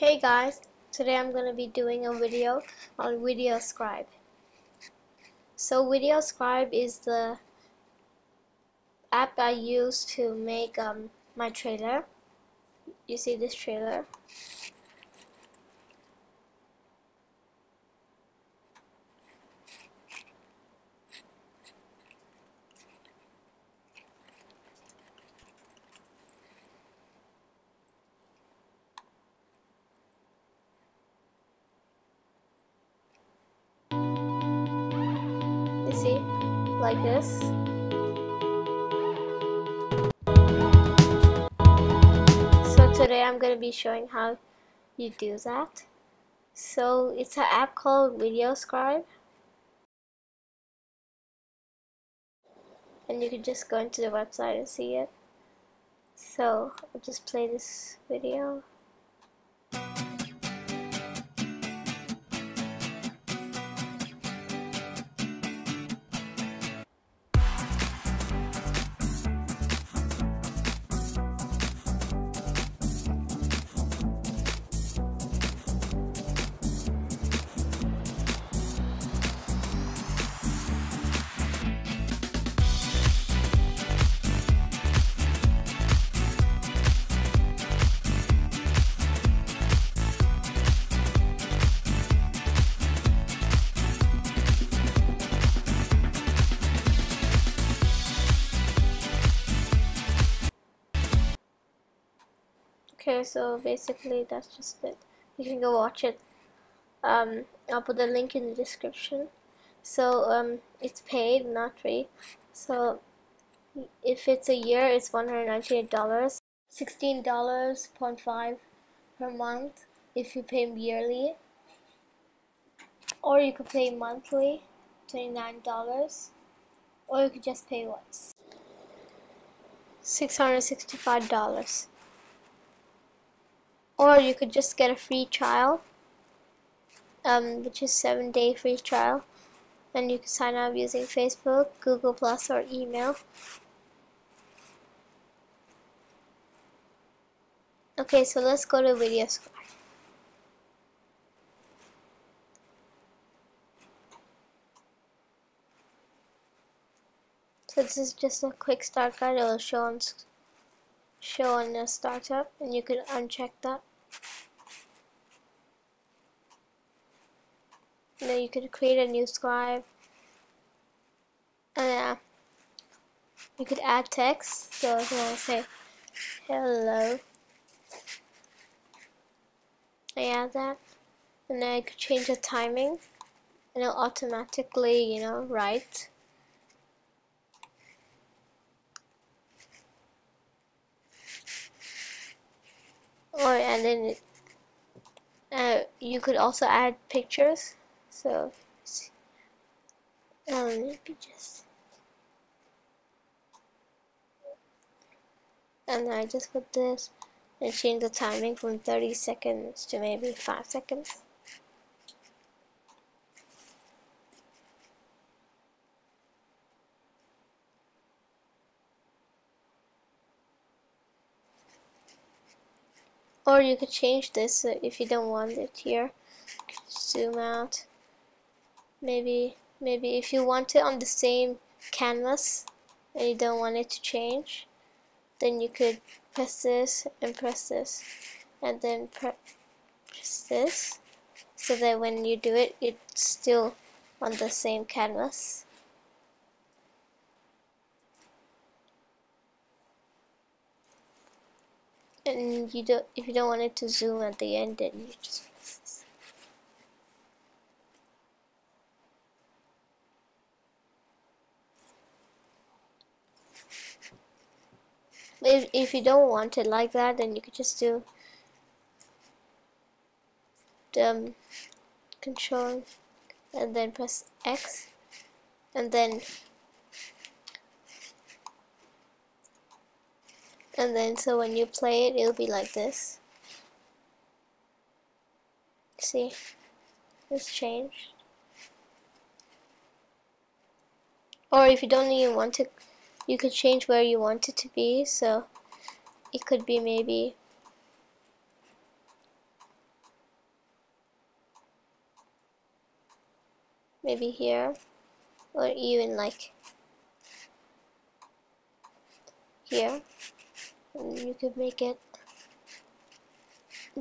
Hey guys, today I'm going to be doing a video on VideoScribe. So VideoScribe is the app I use to make um, my trailer. You see this trailer? Like this. So today I'm going to be showing how you do that. So it's an app called VideoScribe. And you can just go into the website and see it. So I'll just play this video. So basically that's just it. You can go watch it. Um, I'll put the link in the description. So um, it's paid, not free. So if it's a year, it's one hundred ninety-eight dollars, sixteen dollars point five per month if you pay yearly, or you could pay monthly, twenty-nine dollars, or you could just pay once, six hundred sixty-five dollars or you could just get a free trial um, which is seven day free trial. And you can sign up using Facebook, Google Plus or email. Okay so let's go to video VideoScribe so this is just a quick start guide. It will show on show on the startup and you can uncheck that and then you could create a new scribe. And uh, you could add text. So if you want to say hello I add that. And then I could change the timing. And it'll automatically you know write or and then uh, you could also add pictures. So um, maybe just and I just put this and change the timing from 30 seconds to maybe 5 seconds or you could change this uh, if you don't want it here. Zoom out. Maybe maybe if you want it on the same canvas and you don't want it to change then you could press this and press this and then pre press this. So that when you do it it's still on the same canvas and you don't if you don't want it to zoom at the end then you just if, if you don't want it like that then you could just do the um, control and then press X and then And then so when you play it, it'll be like this. See, it's changed. Or if you don't even want to, you could change where you want it to be. So it could be maybe maybe here or even like here and you could make it.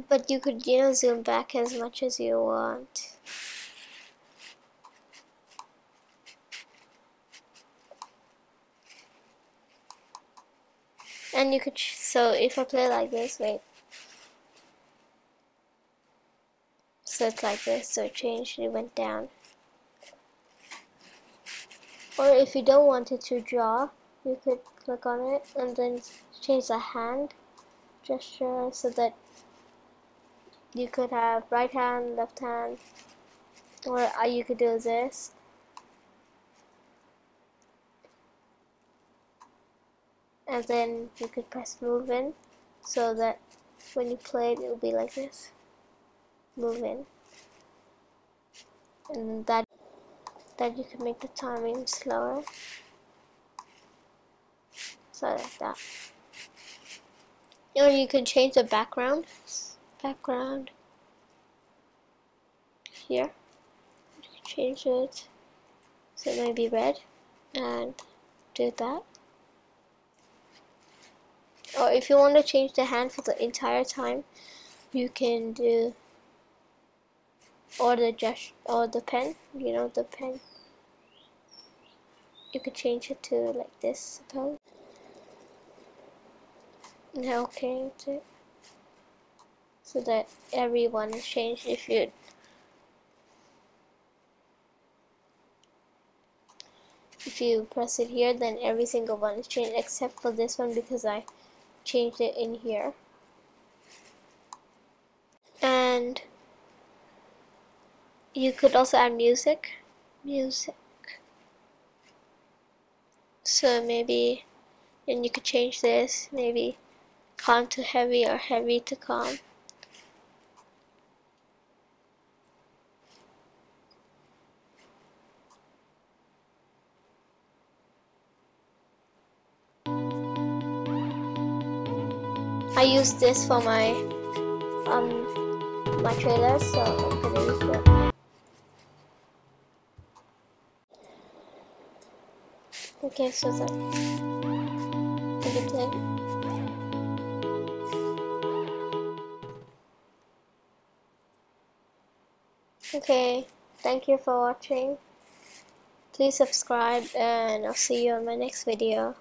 But you could you know zoom back as much as you want. And you could so if I play like this wait. So it's like this so it changed it went down. Or if you don't want it to draw you could click on it and then change the hand gesture so that you could have right hand left hand or uh, you could do this. And then you could press move in so that when you play it, it will be like this. Move in. And that that you can make the timing slower like that. Or you can change the background? Background. Here. You can change it. So it may be red. And do that. Or if you want to change the hand for the entire time you can do or the gesture or the pen you know the pen. You could change it to like this suppose okay it so that everyone changed if you if you press it here then every single one is changed except for this one because I changed it in here. And you could also add music. Music. So maybe and you could change this maybe calm to heavy or heavy to calm I use this for my um my trailer, so I'm gonna use it. Okay, so that everything. Okay, thank you for watching. Please subscribe and I'll see you on my next video.